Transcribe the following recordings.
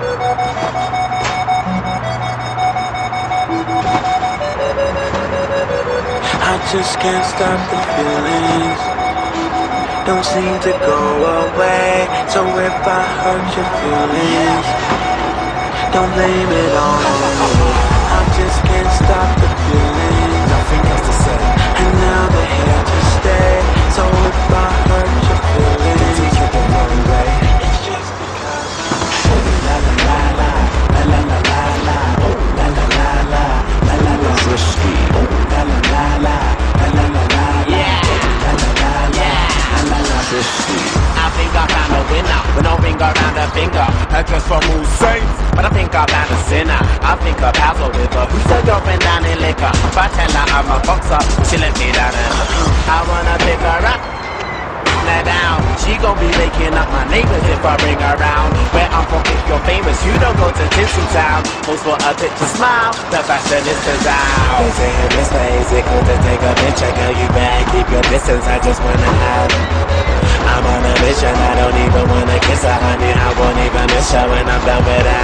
I just can't stop the feelings. Don't seem to go away. So if I hurt your feelings, don't blame it on me. I think I found a winner with no ring around a finger. Dress from Hussein, but I think I found a sinner. I think of Hazel with her. Who's her girlfriend down in liquor? I her I'm a boxer, she let me down and I wanna pick her up. Now down, she gon' be waking up my neighbors if I bring her around. Where I'm from, you're famous, you don't go to Tinseltown. Pose for a picture, smile. The fashionistas out. They say it's easy, cool to take a picture, girl. You better keep your distance. I just wanna have. I'm on a mission. I don't even wanna kiss her, honey. I won't even miss her when I'm done with that.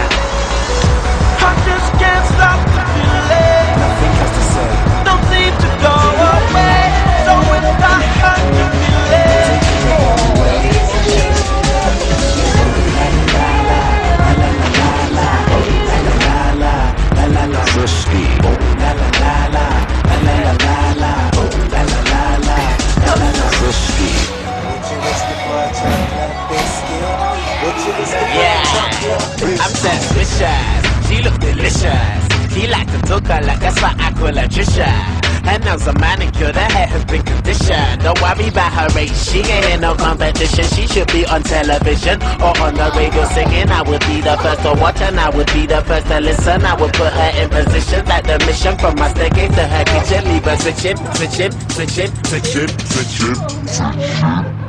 I'm. She look delicious. She like to talk her like that's why I call her Trisha. Her nails are manicured, her hair has been conditioned. Don't worry about her race, she ain't in no competition. She should be on television or on the radio singing. I would be the first to watch and I would be the first to listen. I would put her in position like the mission from my staircase to her kitchen. Leave her switching, switching, switching, switching, switching.